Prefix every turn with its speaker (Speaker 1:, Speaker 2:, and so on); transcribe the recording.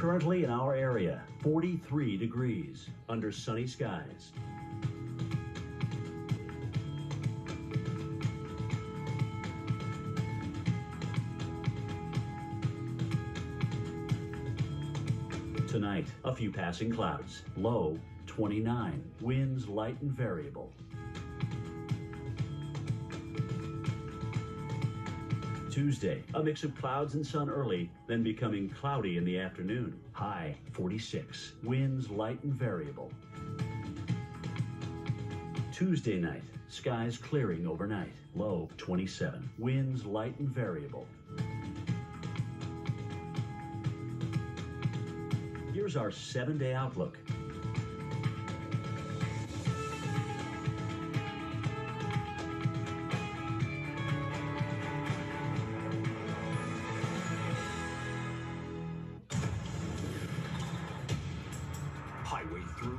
Speaker 1: Currently in our area, 43 degrees under sunny skies. Tonight, a few passing clouds. Low 29. Winds light and variable. Tuesday, a mix of clouds and sun early, then becoming cloudy in the afternoon. High 46. Winds light and variable. Tuesday night, skies clearing overnight. Low 27. Winds light and variable. Here's our seven day outlook.
Speaker 2: Highway through